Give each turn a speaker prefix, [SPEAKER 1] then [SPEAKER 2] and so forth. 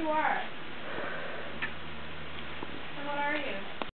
[SPEAKER 1] you are.